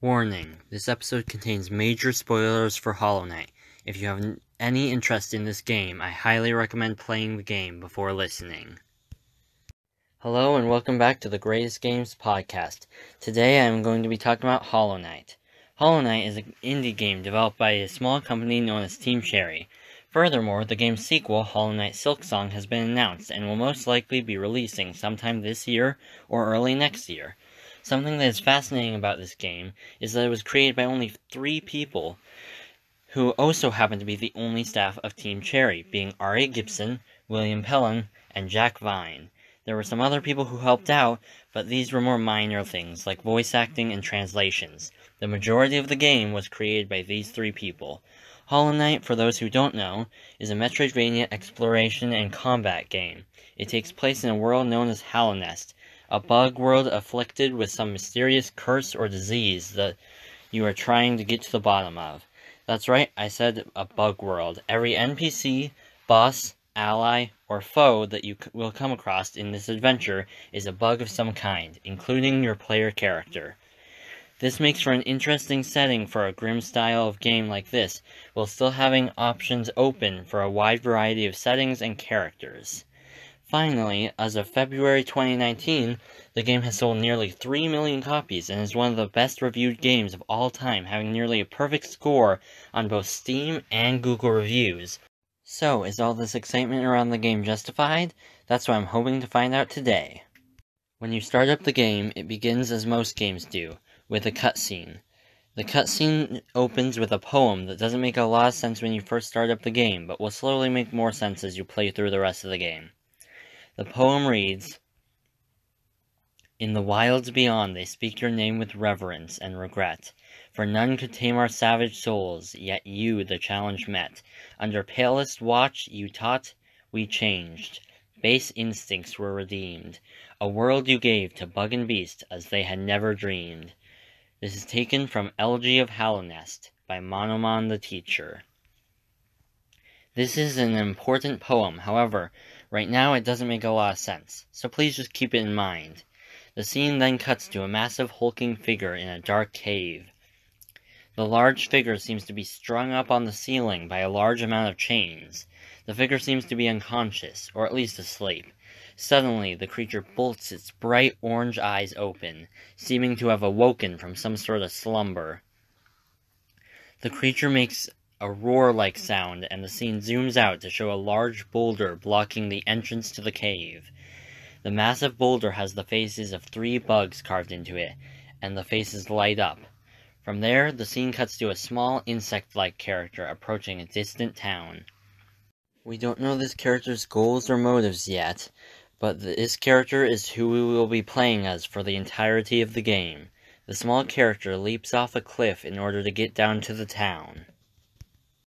Warning: This episode contains major spoilers for Hollow Knight. If you have any interest in this game, I highly recommend playing the game before listening. Hello and welcome back to the Greatest Games podcast. Today I am going to be talking about Hollow Knight. Hollow Knight is an indie game developed by a small company known as Team Cherry. Furthermore, the game's sequel, Hollow Knight Silksong, has been announced and will most likely be releasing sometime this year or early next year. Something that is fascinating about this game is that it was created by only three people, who also happen to be the only staff of Team Cherry, being Ari Gibson, William Pellen, and Jack Vine. There were some other people who helped out, but these were more minor things, like voice acting and translations. The majority of the game was created by these three people. Hollow Knight, for those who don't know, is a Metroidvania exploration and combat game. It takes place in a world known as Hallownest, a bug world afflicted with some mysterious curse or disease that you are trying to get to the bottom of. That's right, I said a bug world. Every NPC, boss, ally, or foe that you will come across in this adventure is a bug of some kind, including your player character. This makes for an interesting setting for a grim style of game like this, while still having options open for a wide variety of settings and characters. Finally, as of February 2019, the game has sold nearly 3 million copies and is one of the best reviewed games of all time, having nearly a perfect score on both Steam and Google reviews. So, is all this excitement around the game justified? That's what I'm hoping to find out today. When you start up the game, it begins as most games do, with a cutscene. The cutscene opens with a poem that doesn't make a lot of sense when you first start up the game, but will slowly make more sense as you play through the rest of the game. The poem reads In the wilds beyond they speak your name with reverence and regret, for none could tame our savage souls, yet you the challenge met. Under palest watch you taught, we changed. Base instincts were redeemed. A world you gave to bug and beast as they had never dreamed. This is taken from Elegy of Hallownest by Monomon the Teacher. This is an important poem, however, Right now it doesn't make a lot of sense, so please just keep it in mind. The scene then cuts to a massive hulking figure in a dark cave. The large figure seems to be strung up on the ceiling by a large amount of chains. The figure seems to be unconscious, or at least asleep. Suddenly, the creature bolts its bright orange eyes open, seeming to have awoken from some sort of slumber. The creature makes a roar-like sound, and the scene zooms out to show a large boulder blocking the entrance to the cave. The massive boulder has the faces of three bugs carved into it, and the faces light up. From there, the scene cuts to a small insect-like character approaching a distant town. We don't know this character's goals or motives yet, but this character is who we will be playing as for the entirety of the game. The small character leaps off a cliff in order to get down to the town.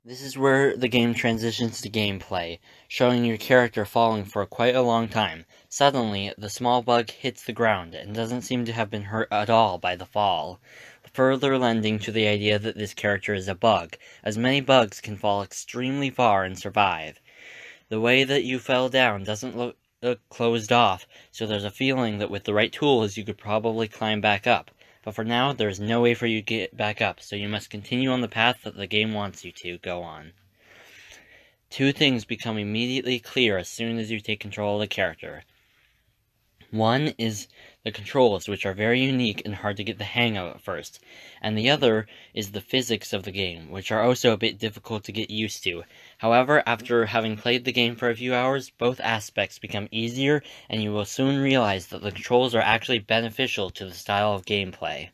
This is where the game transitions to gameplay, showing your character falling for quite a long time. Suddenly, the small bug hits the ground and doesn't seem to have been hurt at all by the fall, further lending to the idea that this character is a bug, as many bugs can fall extremely far and survive. The way that you fell down doesn't look, closed off, so there's a feeling that with the right tools you could probably climb back up. But for now, there is no way for you to get back up, so you must continue on the path that the game wants you to go on. Two things become immediately clear as soon as you take control of the character. One is the controls, which are very unique and hard to get the hang of at first, and the other is the physics of the game, which are also a bit difficult to get used to. However, after having played the game for a few hours, both aspects become easier, and you will soon realize that the controls are actually beneficial to the style of gameplay.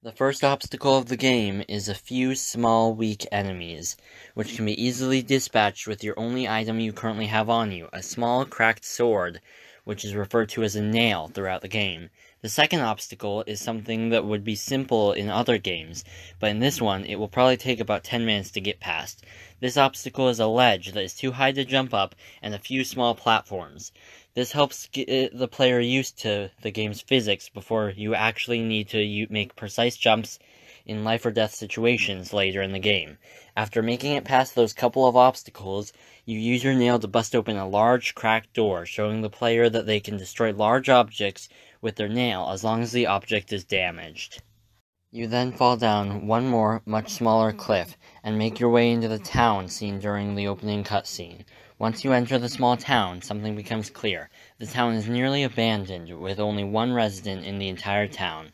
The first obstacle of the game is a few small weak enemies, which can be easily dispatched with your only item you currently have on you, a small cracked sword, which is referred to as a nail throughout the game. The second obstacle is something that would be simple in other games, but in this one it will probably take about 10 minutes to get past. This obstacle is a ledge that is too high to jump up and a few small platforms. This helps get uh, the player used to the game's physics before you actually need to make precise jumps in life or death situations later in the game. After making it past those couple of obstacles, you use your nail to bust open a large cracked door, showing the player that they can destroy large objects with their nail as long as the object is damaged. You then fall down one more, much smaller cliff, and make your way into the town seen during the opening cutscene. Once you enter the small town, something becomes clear. The town is nearly abandoned, with only one resident in the entire town.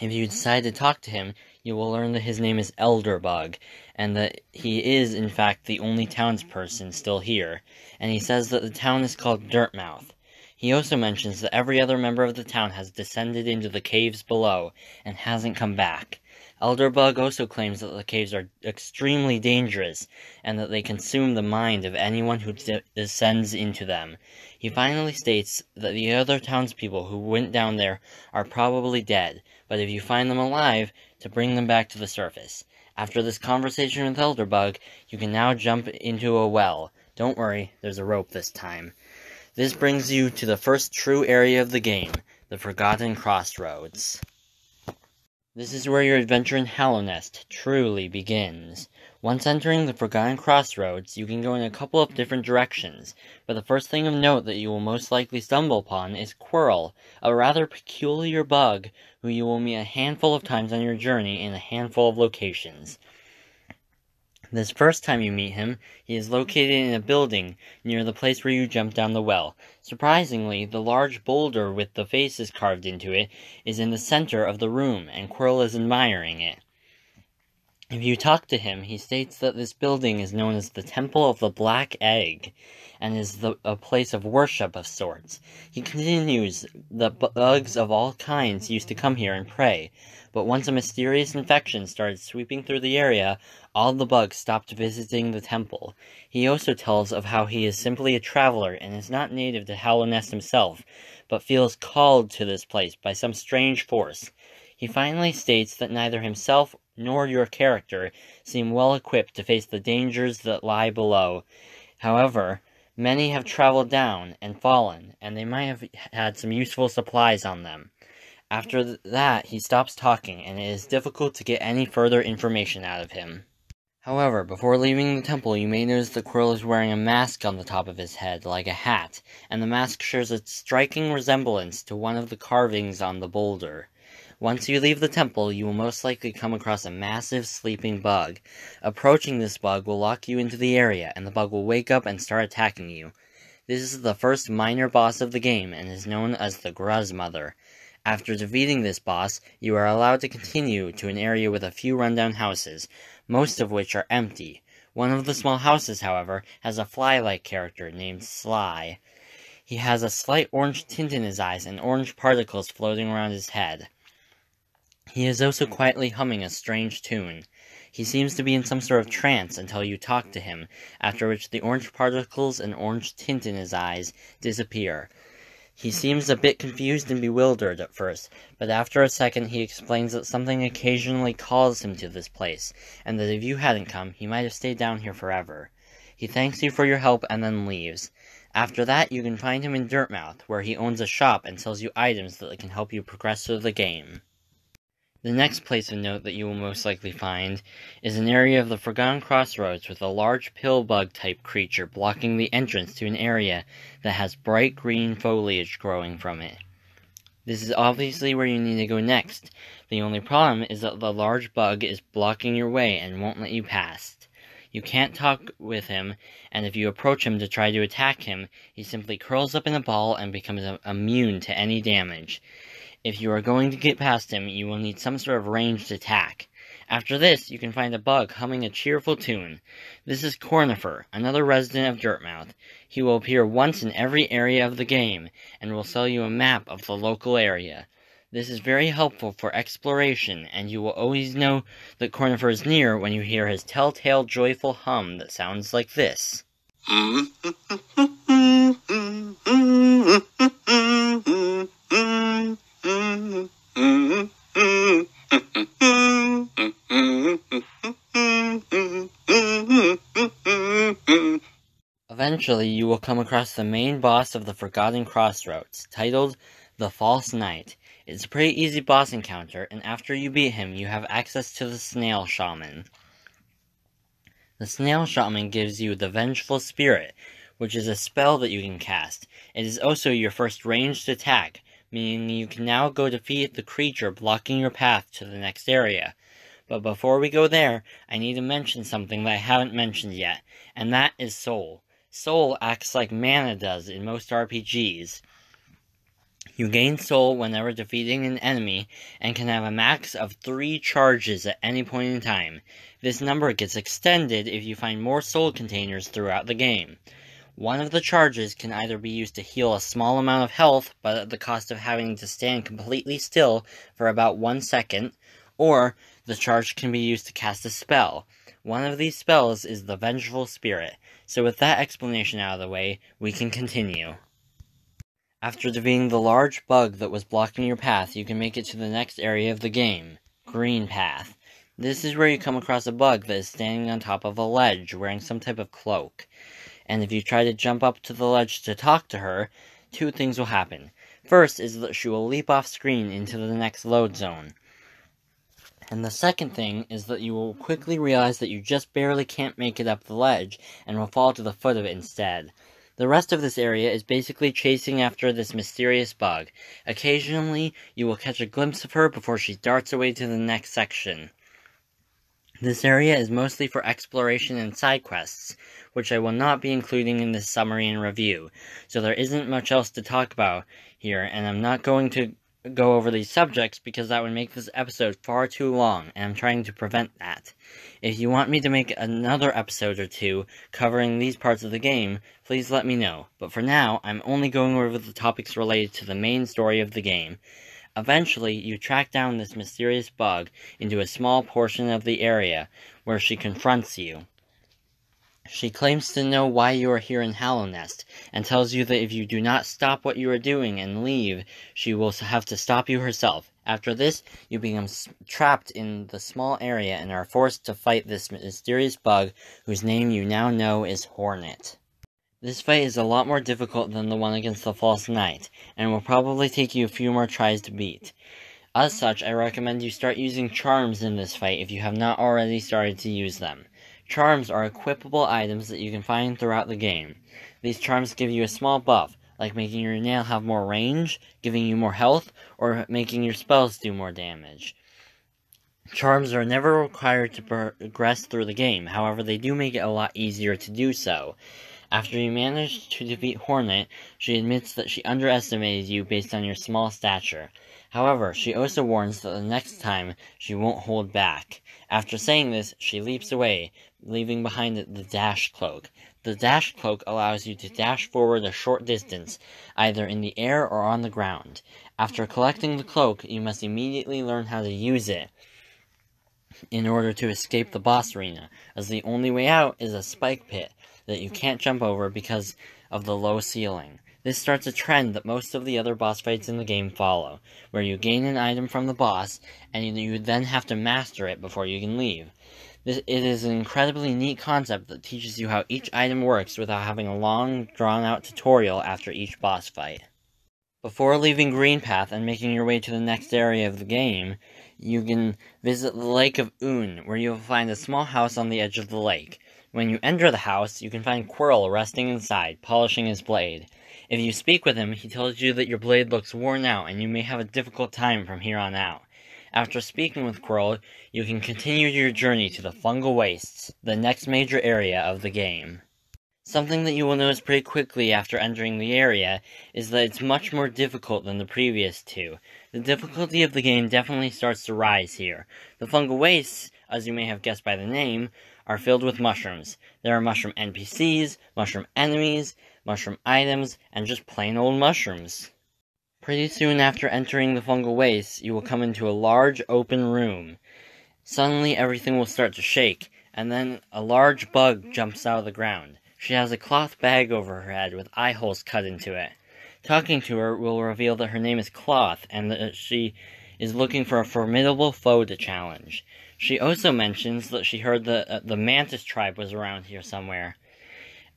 If you decide to talk to him, you will learn that his name is Elderbug, and that he is, in fact, the only townsperson still here, and he says that the town is called Dirtmouth. He also mentions that every other member of the town has descended into the caves below and hasn't come back. Elderbug also claims that the caves are extremely dangerous and that they consume the mind of anyone who de- descends into them. He finally states that the other townspeople who went down there are probably dead, but if you find them alive, to bring them back to the surface. After this conversation with Elderbug, you can now jump into a well. Don't worry, there's a rope this time. This brings you to the first true area of the game, the Forgotten Crossroads. This is where your adventure in Hallownest truly begins. Once entering the Forgotten Crossroads, you can go in a couple of different directions, but the first thing of note that you will most likely stumble upon is Quirrell, a rather peculiar bug who you will meet a handful of times on your journey in a handful of locations. This first time you meet him, he is located in a building near the place where you jumped down the well. Surprisingly, the large boulder with the faces carved into it is in the center of the room, and Quirrell is admiring it. If you talk to him, he states that this building is known as the Temple of the Black Egg and is the, a place of worship of sorts. He continues that bugs of all kinds used to come here and pray, but once a mysterious infection started sweeping through the area, all the bugs stopped visiting the temple. He also tells of how he is simply a traveler and is not native to Hallownest himself, but feels called to this place by some strange force. He finally states that neither himself nor your character seem well equipped to face the dangers that lie below. However, many have traveled down and fallen, and they might have had some useful supplies on them. After that, he stops talking, and it is difficult to get any further information out of him. However, before leaving the temple, you may notice that Quirrell is wearing a mask on the top of his head, like a hat, and the mask shares a striking resemblance to one of the carvings on the boulder. Once you leave the temple, you will most likely come across a massive sleeping bug. Approaching this bug will lock you into the area, and the bug will wake up and start attacking you. This is the first minor boss of the game and is known as the Gruzmother. After defeating this boss, you are allowed to continue to an area with a few rundown houses, most of which are empty. One of the small houses, however, has a fly-like character named Sly. He has a slight orange tint in his eyes and orange particles floating around his head. He is also hmm. quietly humming a strange tune. He seems to be in some sort of trance until you talk to him, after which the orange particles and orange tint in his eyes disappear. He seems a bit confused and bewildered at first, but after a second he explains that something occasionally calls him to this place, and that if you hadn't come, he might have stayed down here forever. He thanks you for your help and then leaves. After that, you can find him in Dirtmouth, where he owns a shop and sells you items that can help you progress through the game. The next place of note that you will most likely find is an area of the Forgotten Crossroads with a large pillbug type creature blocking the entrance to an area that has bright green foliage growing from it. This is obviously where you need to go next. The only problem is that the large bug is blocking your way and won't let you pass. You can't talk with him, and if you approach him to try to attack him, he simply curls up in a ball and becomes immune to any damage. If you are going to get past him, you will need some sort of ranged attack. After this, you can find a bug humming a cheerful tune. This is Cornifer, another resident of Dirtmouth. He will appear once in every area of the game, and will sell you a map of the local area. This is very helpful for exploration, and you will always know that Cornifer is near when you hear his telltale joyful hum that sounds like this. Mm-hmm. Eventually, you will come across the main boss of the Forgotten Crossroads, titled the False Knight. It's a pretty easy boss encounter, and after you beat him, you have access to the Snail Shaman. The Snail Shaman gives you the Vengeful Spirit, which is a spell that you can cast. It is also your first ranged attack, meaning you can now go defeat the creature blocking your path to the next area. But before we go there, I need to mention something that I haven't mentioned yet, and that is Soul. Soul acts like mana does in most RPGs. You gain soul whenever defeating an enemy and can have a max of 3 charges at any point in time. This number gets extended if you find more soul containers throughout the game. One of the charges can either be used to heal a small amount of health, but at the cost of having to stand completely still for about one second, or the charge can be used to cast a spell. One of these spells is the Vengeful Spirit. So with that explanation out of the way, we can continue. After defeating the large bug that was blocking your path, you can make it to the next area of the game, Green Path. This is where you come across a bug that is standing on top of a ledge wearing some type of cloak. And if you try to jump up to the ledge to talk to her, two things will happen. First is that she will leap off screen into the next load zone. And the second thing is that you will quickly realize that you just barely can't make it up the ledge and will fall to the foot of it instead. The rest of this area is basically chasing after this mysterious bug. Occasionally, you will catch a glimpse of her before she darts away to the next section. This area is mostly for exploration and side quests, which I will not be including in this summary and review, so there isn't much else to talk about here, and I'm not going to go over these subjects because that would make this episode far too long, and I'm trying to prevent that. If you want me to make another episode or two covering these parts of the game, please let me know. But for now, I'm only going over the topics related to the main story of the game. Eventually, you track down this mysterious bug into a small portion of the area where she confronts you. She claims to know why you are here in Hallownest, and tells you that if you do not stop what you are doing and leave, she will have to stop you herself. After this, you become trapped in the small area and are forced to fight this mysterious bug whose name you now know is Hornet. This fight is a lot more difficult than the one against the False Knight, and will probably take you a few more tries to beat. As such, I recommend you start using charms in this fight if you have not already started to use them. Charms are equipable items that you can find throughout the game. These charms give you a small buff, like making your nail have more range, giving you more health, or making your spells do more damage. Charms are never required to progress through the game, however, they do make it a lot easier to do so. After you manage to defeat Hornet, she admits that she underestimated you based on your small stature. However, she also warns that the next time she won't hold back. After saying this, she leaps away, leaving behind the dash cloak. The dash cloak allows you to dash forward a short distance, either in the air or on the ground. After collecting the cloak, you must immediately learn how to use it in order to escape the boss arena, as the only way out is a spike pit that you can't jump over because of the low ceiling. This starts a trend that most of the other boss fights in the game follow, where you gain an item from the boss, and you then have to master it before you can leave. This, it is an incredibly neat concept that teaches you how each item works without having a long, drawn-out tutorial after each boss fight. Before leaving Green Path and making your way to the next area of the game, you can visit the Lake of Unn, where you will find a small house on the edge of the lake. When you enter the house, you can find Quirrell resting inside, polishing his blade. If you speak with him, he tells you that your blade looks worn out and you may have a difficult time from here on out. After speaking with Quirrell, you can continue your journey to the Fungal Wastes, the next major area of the game. Something that you will notice pretty quickly after entering the area is that it's much more difficult than the previous two. The difficulty of the game definitely starts to rise here. The Fungal Wastes, as you may have guessed by the name, are filled with mushrooms. There are mushroom NPCs, mushroom enemies, mushroom items, and just plain old mushrooms. Pretty soon after entering the fungal waste, you will come into a large open room. Suddenly everything will start to shake, and then a large bug jumps out of the ground. She has a cloth bag over her head with eye holes cut into it. Talking to her will reveal that her name is Cloth and that she is looking for a formidable foe to challenge. She also mentions that she heard that uh, the Mantis tribe was around here somewhere.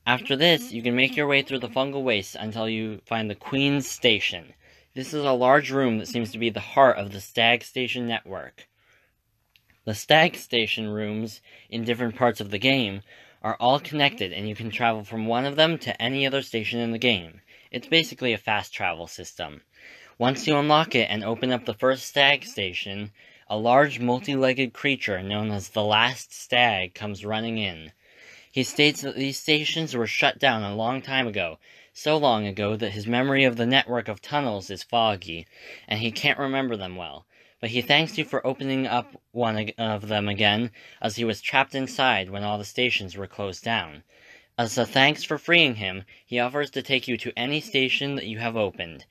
After this, you can make your way through the fungal waste until you find the Queen's Station. This is a large room that seems to be the heart of the Stag Station network. The Stag Station rooms in different parts of the game are all connected and you can travel from one of them to any other station in the game. It's basically a fast travel system. Once you unlock it and open up the first stag station, a large multi-legged creature known as the Last Stag comes running in. He states that these stations were shut down a long time ago, so long ago that his memory of the network of tunnels is foggy, and he can't remember them well. But he thanks you for opening up one of them again, as he was trapped inside when all the stations were closed down. As a thanks for freeing him, he offers to take you to any station that you have opened.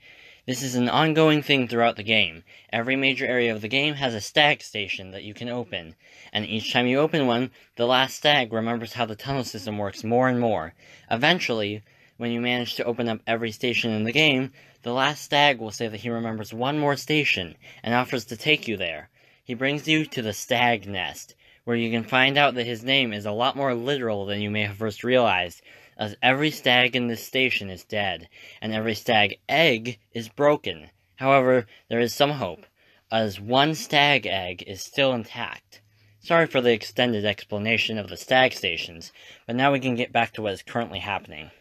This is an ongoing thing throughout the game. Every major area of the game has a stag station that you can open, and each time you open one, the last stag remembers how the tunnel system works more and more. Eventually, when you manage to open up every station in the game, the last stag will say that he remembers one more station and offers to take you there. He brings you to the stag nest, where you can find out that his name is a lot more literal than you may have first realized, as every stag in this station is dead, and every stag egg is broken. However, there is some hope, as one stag egg is still intact. Sorry for the extended explanation of the stag stations, but now we can get back to what is currently happening.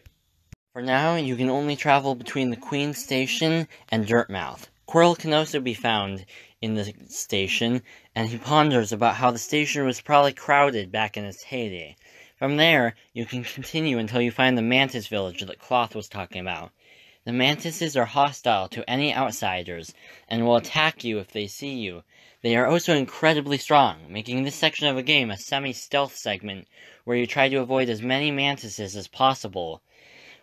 For now, you can only travel between the Queen Station and Dirtmouth. Quirrell can also be found in the station, and he ponders about how the station was probably crowded back in its heyday. From there, you can continue until you find the Mantis village that Cloth was talking about. The Mantises are hostile to any outsiders, and will attack you if they see you. They are also incredibly strong, making this section of the game a semi-stealth segment, where you try to avoid as many Mantises as possible.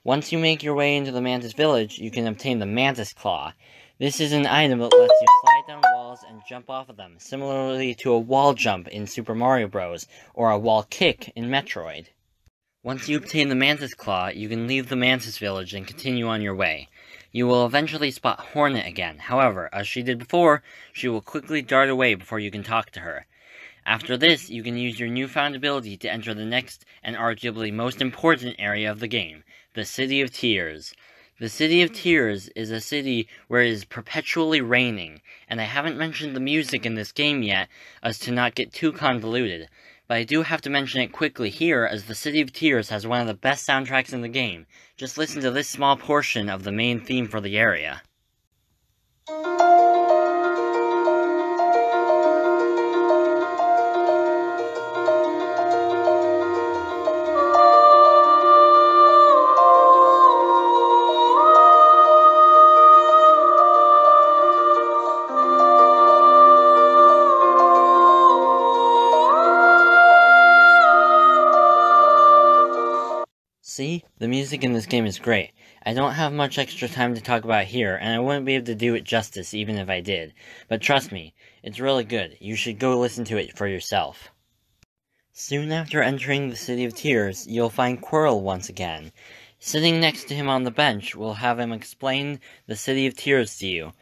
Once you make your way into the Mantis village, you can obtain the Mantis Claw. This is an item that lets you slide down walls and jump off of them, similarly to a wall jump in Super Mario Bros. or a wall kick in Metroid. Once you obtain the Mantis Claw, you can leave the Mantis village and continue on your way. You will eventually spot Hornet again. However, as she did before, she will quickly dart away before you can talk to her. After this, you can use your newfound ability to enter the next and arguably most important area of the game, the City of Tears. The City of Tears is a city where it is perpetually raining, and I haven't mentioned the music in this game yet as to not get too convoluted, but I do have to mention it quickly here as the City of Tears has one of the best soundtracks in the game. Just listen to this small portion of the main theme for the area. See, the music in this game is great. I don't have much extra time to talk about here, and I wouldn't be able to do it justice even if I did. But trust me, it's really good. You should go listen to it for yourself. Soon after entering the City of Tears, you'll find Quirrell once again. Sitting next to him on the bench, we'll have him explain the City of Tears to you.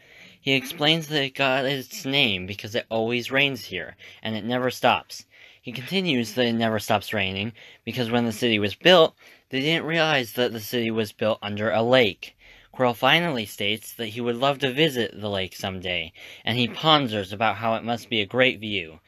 He explains that it got its name because it always rains here, and it never stops. He continues that it never stops raining because when the city was built, they didn't realize that the city was built under a lake. Quirrell finally states that he would love to visit the lake someday, and he ponders about how it must be a great view.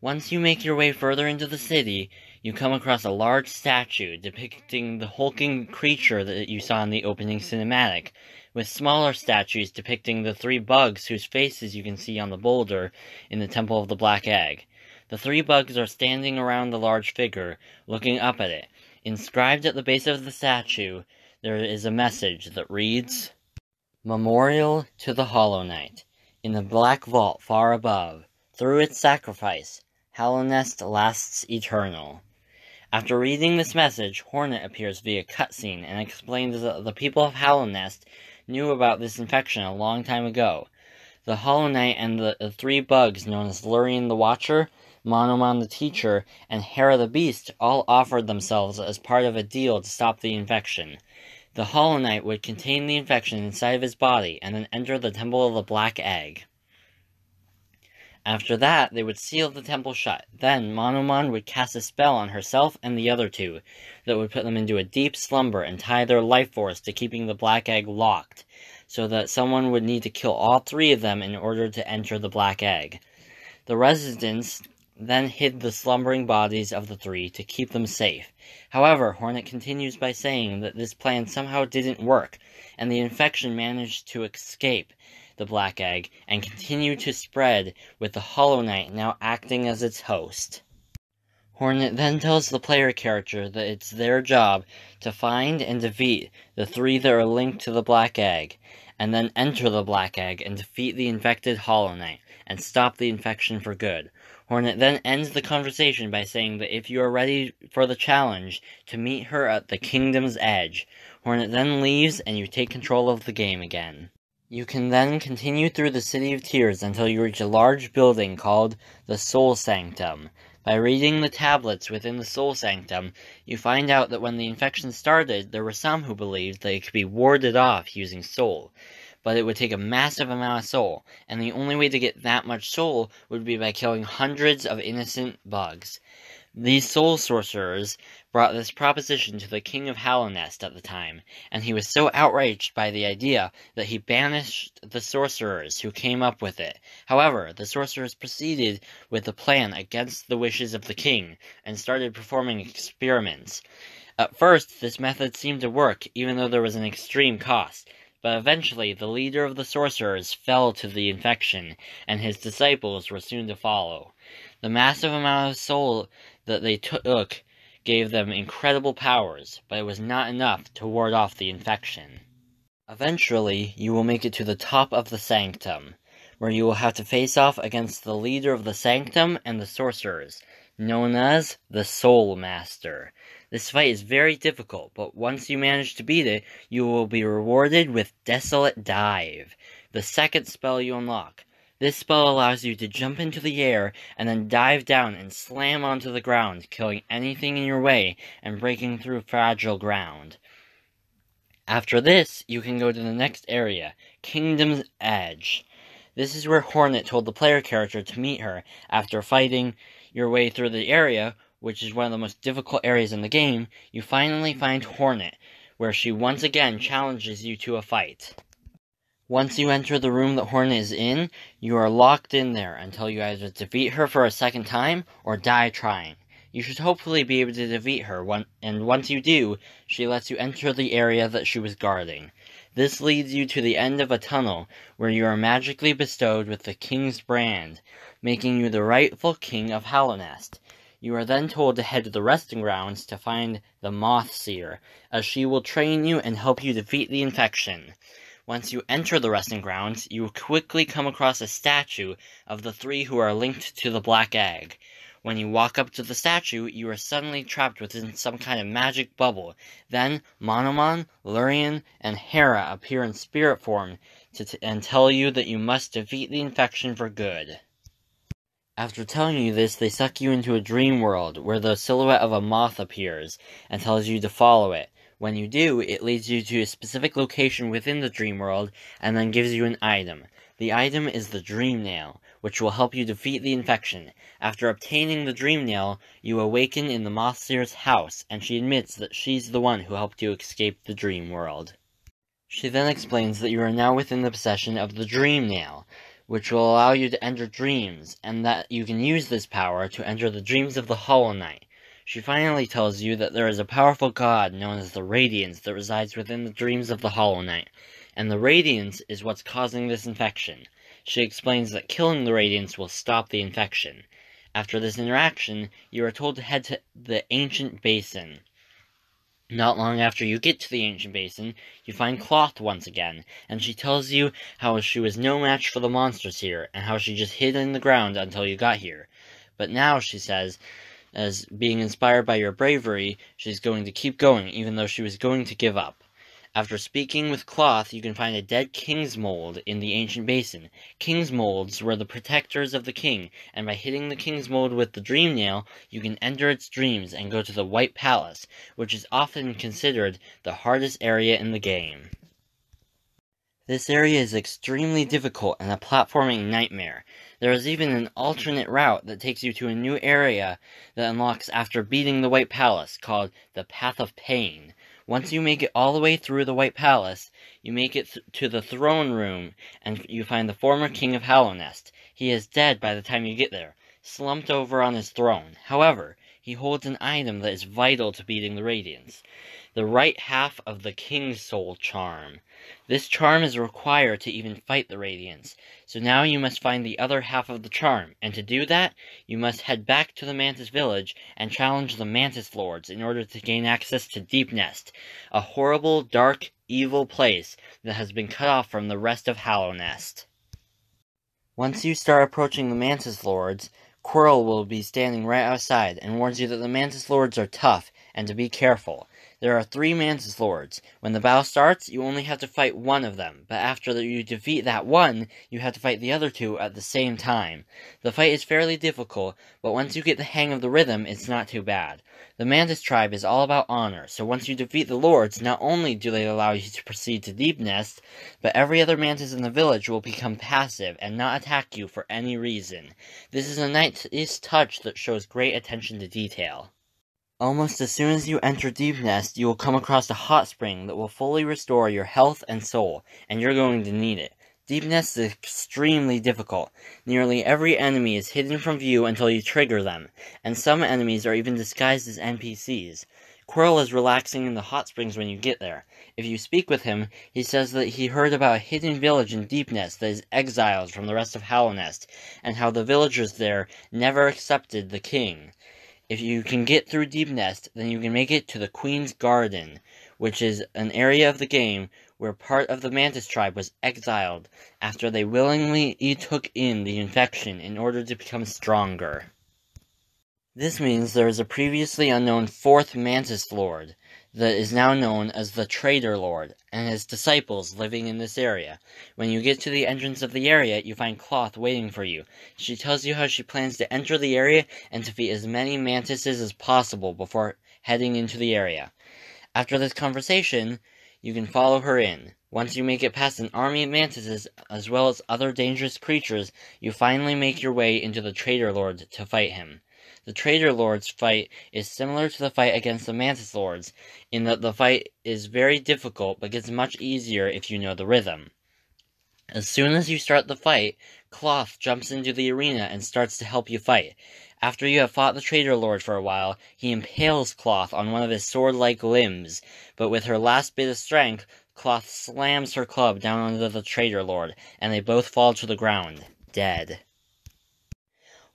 Once you make your way further into the city, you come across a large statue depicting the hulking creature that you saw in the opening cinematic, with smaller statues depicting the three bugs whose faces you can see on the boulder in the Temple of the Black Egg. The three bugs are standing around the large figure, looking up at it. Inscribed at the base of the statue, there is a message that reads Memorial to the Hollow Knight. In the black vault far above, through its sacrifice, Hallownest lasts eternal. After reading this message, Hornet appears via cutscene and explains that the people of Hallownest knew about this infection a long time ago. The Hollow Knight and the, the three bugs known as Lurien the Watcher Monomon the Teacher, and Herrah the Beast all offered themselves as part of a deal to stop the infection. The Hollow Knight would contain the infection inside of his body and then enter the Temple of the Black Egg. After that, they would seal the temple shut. Then, Monomon would cast a spell on herself and the other two that would put them into a deep slumber and tie their life force to keeping the black egg locked, so that someone would need to kill all three of them in order to enter the black egg. The residents then hid the slumbering bodies of the three to keep them safe. However, Hornet continues by saying that this plan somehow didn't work, and the infection managed to escape. the Black Egg and continue to spread with the Hollow Knight now acting as its host. Hornet then tells the player character that it's their job to find and defeat the three that are linked to the Black Egg, and then enter the Black Egg and defeat the infected Hollow Knight and stop the infection for good. Hornet then ends the conversation by saying that if you are ready for the challenge, to meet her at the Kingdom's Edge. Hornet then leaves and you take control of the game again. You can then continue through the City of Tears until you reach a large building called the Soul Sanctum. By reading the tablets within the Soul Sanctum, you find out that when the infection started, there were some who believed that it could be warded off using soul but it would take a massive amount of soul, and the only way to get that much soul would be by killing hundreds of innocent bugs. These soul sorcerers brought this proposition to the king of Hallownest at the time, and he was so outraged by the idea that he banished the sorcerers who came up with it. However, the sorcerers proceeded with the plan against the wishes of the king, and started performing experiments. At first, this method seemed to work, even though there was an extreme cost. But eventually the leader of the sorcerers fell to the infection, and his disciples were soon to follow. The massive amount of soul that they took gave them incredible powers, but it was not enough to ward off the infection. Eventually, you will make it to the top of the sanctum, where you will have to face off against the leader of the sanctum and the sorcerers, known as the Soul Master. This fight is very difficult, but once you manage to beat it, you will be rewarded with Desolate Dive, the second spell you unlock. This spell allows you to jump into the air and then dive down and slam onto the ground, killing anything in your way and breaking through fragile ground. After this, you can go to the next area, Kingdom's Edge. This is where Hornet told the player character to meet her after fighting your way through the area which is one of the most difficult areas in the game, you finally find Hornet, where she once again challenges you to a fight. Once you enter the room that Hornet is in, you are locked in there until you either defeat her for a second time or die trying. You should hopefully be able to defeat her, and once you do, she lets you enter the area that she was guarding. This leads you to the end of a tunnel, where you are magically bestowed with the King's brand, making you the rightful King of Hallownest. You are then told to head to the resting grounds to find the Moth Seer, as she will train you and help you defeat the infection. Once you enter the resting grounds, you will quickly come across a statue of the three who are linked to the Black Egg. When you walk up to the statue, you are suddenly trapped within some kind of magic bubble. Then Monomon, Lurien, and Herrah appear in spirit form and tell you that you must defeat the infection for good. After telling you this, they suck you into a dream world where the silhouette of a moth appears and tells you to follow it. When you do, it leads you to a specific location within the dream world and then gives you an item. The item is the Dream Nail, which will help you defeat the infection. After obtaining the Dream Nail, you awaken in the Mothseer's house, and she admits that she's the one who helped you escape the dream world. She then explains that you are now within the possession of the Dream Nail, which will allow you to enter dreams, and that you can use this power to enter the dreams of the Hollow Knight. She finally tells you that there is a powerful god known as the Radiance that resides within the dreams of the Hollow Knight, and the Radiance is what's causing this infection. She explains that killing the Radiance will stop the infection. After this interaction, you are told to head to the Ancient Basin. Not long after you get to the ancient basin, you find mm-hmm. Cloth once again, and she tells you how she was no match for the monsters here, and how she just hid in the ground until you got here. But now, she says, as being inspired by your bravery, she's going to keep going, even though she was going to give up. After speaking with Cloth, you can find a dead king's mold in the ancient basin. King's molds were the protectors of the king, and by hitting the king's mold with the dream nail, you can enter its dreams and go to the White Palace, which is often considered the hardest area in the game. This area is extremely difficult and a platforming nightmare. There is even an alternate route that takes you to a new area that unlocks after beating the White Palace, called the Path of Pain. Once you make it all the way through the White Palace, you make it th- to the throne room, and you find the former king of Hallownest. He is dead by the time you get there, slumped over on his throne. However, he holds an item that is vital to beating the Radiance the right half of the King's Soul charm. This charm is required to even fight the Radiance, so now you must find the other half of the charm, and to do that, you must head back to the Mantis village and challenge the Mantis Lords in order to gain access to Deep Nest, a horrible, dark, evil place that has been cut off from the rest of Hallownest. Once you start approaching the Mantis Lords, Quirrell will be standing right outside and warns you that the Mantis Lords are tough and to be careful. There are three Mantis Lords. When the battle starts, you only have to fight one of them, but after you defeat that one, you have to fight the other two at the same time. The fight is fairly difficult, but once you get the hang of the rhythm, it's not too bad. The Mantis tribe is all about honor, so once you defeat the Lords, not only do they allow you to proceed to Deep Nest, but every other Mantis in the village will become passive and not attack you for any reason. This is a nice touch that shows great attention to detail. Almost as soon as you enter Deep Nest, you will come across a hot spring that will fully restore your health and soul, and you're going to need it. Deep Nest is extremely difficult. Nearly every enemy is hidden from view until you trigger them, and some enemies are even disguised as NPCs. Quirrell is relaxing in the hot springs when you get there. If you speak with him, he says that he heard about a hidden village in Deep Nest that is exiled from the rest of Hallownest, and how the villagers there never accepted the king. If you can get through Deep Nest, then you can make it to the Queen's Garden, which is an area of the game where part of the Mantis tribe was exiled after they willingly took in the infection in order to become stronger. This means there is a previously unknown fourth Mantis Lord, that is now known as the Traitor Lord, and his disciples living in this area. When you get to the entrance of the area, you find Cloth waiting for you. She tells you how she plans to enter the area and defeat as many mantises as possible before heading into the area. After this conversation, you can follow her in. Once you make it past an army of mantises, as well as other dangerous creatures, you finally make your way into the Traitor Lord to fight him. The Traitor Lords fight is similar to the fight against the Mantis Lords, in that the fight is very difficult but gets much easier if you know the rhythm. As soon as you start the fight, Cloth jumps into the arena and starts to help you fight. After you have fought the Traitor Lord for a while, he impales Cloth on one of his sword-like limbs, but with her last bit of strength, Cloth slams her club down onto the Traitor Lord, and they both fall to the ground, dead.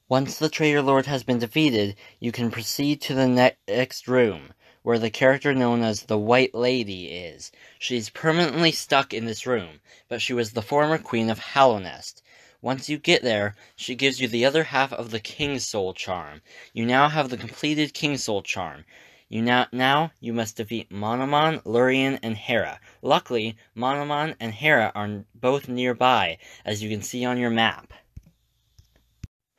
Once the Traitor Lord has been defeated, you can proceed to the next room, where the character known as the White Lady is. She's permanently stuck in this room, but she was the former queen of Hallownest. Once you get there, she gives you the other half of the King's Soul charm. You now have the completed King's Soul charm. You now, now you must defeat Monomon, Lurien, and Herrah. Luckily, Monomon and Herrah are both nearby, as you can see on your map.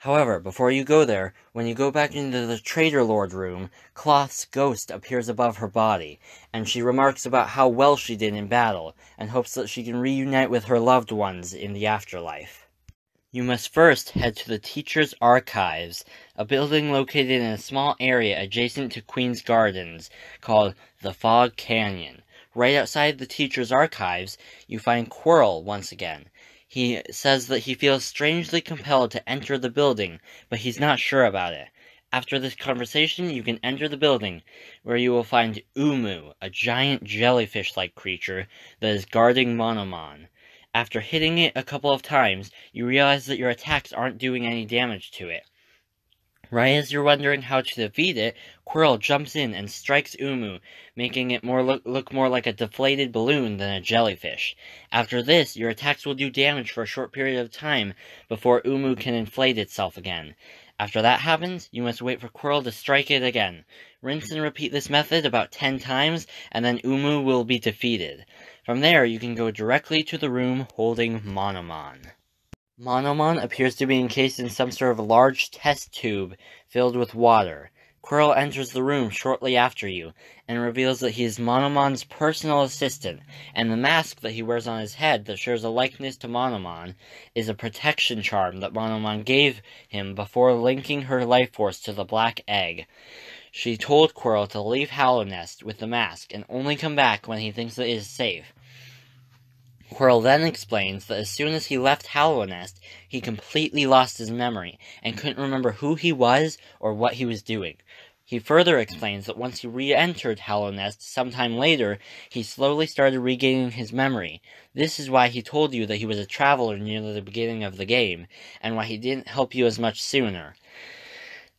However, before you go there, when you go back into the Traitor Lord room, Cloth's ghost appears above her body, and she remarks about how well she did in battle, and hopes that she can reunite with her loved ones in the afterlife. You must first head to the Teacher's Archives, a building located in a small area adjacent to Queen's Gardens, called the Fog Canyon. Right outside the Teacher's Archives, you find Quirrell once again. He says that he feels strangely compelled to enter the building, but he's not sure about it. After this conversation, you can enter the building, where you will find Uumuu, a giant jellyfish-like creature that is guarding Monomon. After hitting it a couple of times, you realize that your attacks aren't doing any damage to it. Right as you're wondering how to defeat it, Quirrell jumps in and strikes Uumuu, making it more look, look more like a deflated balloon than a jellyfish. After this, your attacks will do damage for a short period of time before Uumuu can inflate itself again. After that happens, you must wait for Quirrell to strike it again. Rinse and repeat this method about 10 times, and then Uumuu will be defeated. From there, you can go directly to the room holding Monomon. Monomon appears to be encased in some sort of large test tube filled with water. Quirrell enters the room shortly after you, and reveals that he is Monomon's personal assistant, and the mask that he wears on his head that shares a likeness to Monomon is a protection charm that Monomon gave him before linking her life force to the black egg. She told Quirrell to leave Hallownest with the mask and only come back when he thinks it is safe. Quirrell then explains that as soon as he left Hallownest, he completely lost his memory and couldn't remember who he was or what he was doing. He further explains that once he re-entered Hallownest sometime later, he slowly started regaining his memory. This is why he told you that he was a traveler near the beginning of the game, and why he didn't help you as much sooner.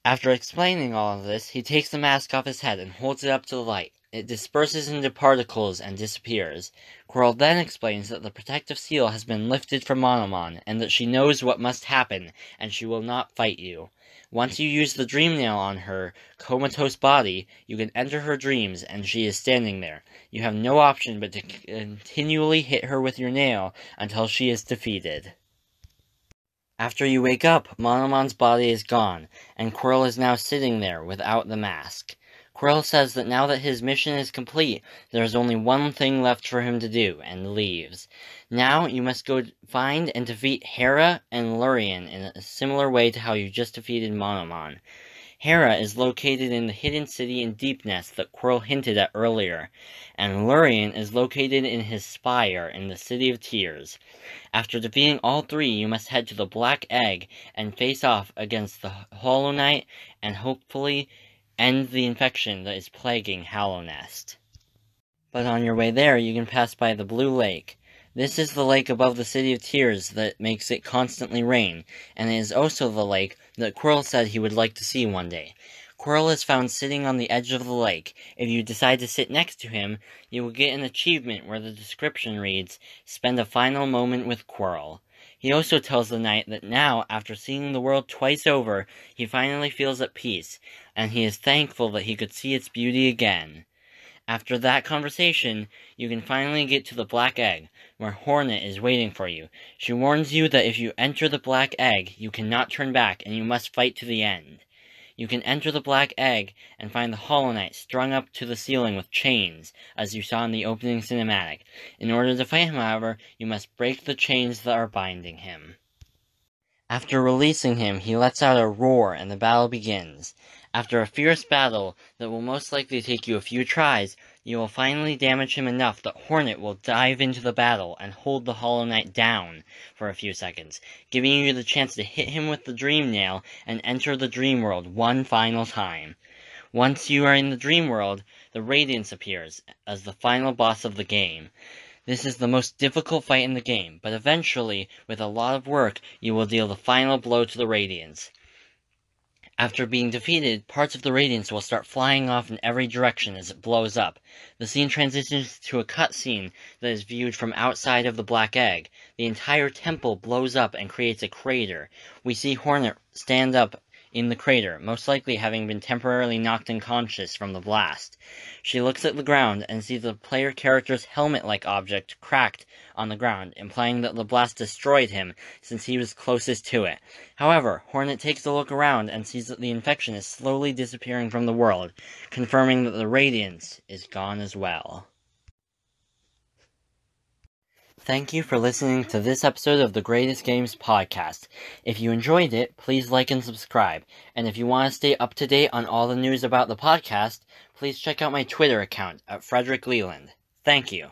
After explaining all of this, he takes the mask off his head and holds it up to the light. It disperses into particles and disappears. Quirrell then explains that the protective seal has been lifted from Monomon, and that she knows what must happen, and she will not fight you. Once you use the dream nail on her comatose body, you can enter her dreams, and she is standing there. You have no option but to continually hit her with your nail until she is defeated. After you wake up, Monomon's body is gone, and Quirrell is now sitting there without the mask. Quirrell says that now that his mission is complete, there is only one thing left for him to do, and leaves. Now you must go find and defeat Herrah and Lurien in a similar way to how you just defeated Monomon. Herrah is located in the hidden city in Deepnest that Quirrell hinted at earlier, and Lurien is located in his spire in the City of Tears. After defeating all three, you must head to the Black Egg and face off against the Hollow Knight and hopefully end the infection that is plaguing Hallownest. But on your way there, you can pass by the Blue Lake. This is the lake above the City of Tears that makes it constantly rain, and it is also the lake that Quirrell said he would like to see one day. Quirrell is found sitting on the edge of the lake. If you decide to sit next to him, you will get an achievement where the description reads, Spend a final moment with Quirrell. He also tells the knight that now, after seeing the world twice over, he finally feels at peace, and he is thankful that he could see its beauty again. After that conversation, you can finally get to the Black Egg, where Hornet is waiting for you. She warns you that if you enter the Black Egg, you cannot turn back and you must fight to the end. You can enter the Black Egg and find the Hollow Knight strung up to the ceiling with chains, as you saw in the opening cinematic. In order to fight him, however, you must break the chains that are binding him. After releasing him, he lets out a roar and the battle begins. After a fierce battle that will most likely take you a few tries, you will finally damage him enough that Hornet will dive into the battle and hold the Hollow Knight down for a few seconds, giving you the chance to hit him with the Dream Nail and enter the Dream World one final time. Once you are in the Dream World, the Radiance appears as the final boss of the game. This is the most difficult fight in the game, but eventually, with a lot of work, you will deal the final blow to the Radiance. After being defeated, parts of the Radiance will start flying off in every direction as it blows up. The scene transitions to a cutscene that is viewed from outside of the Black Egg. The entire temple blows up and creates a crater. We see Hornet stand up in the crater, most likely having been temporarily knocked unconscious from the blast. She looks at the ground and sees the player character's helmet-like object cracked on the ground, implying that the blast destroyed him since he was closest to it. However, Hornet takes a look around and sees that the infection is slowly disappearing from the world, confirming that the radiance is gone as well. Thank you for listening to this episode of the Greatest Games podcast. If you enjoyed it, please like and subscribe. And if you want to stay up to date on all the news about the podcast, please check out my Twitter account at Frederick Leland. Thank you.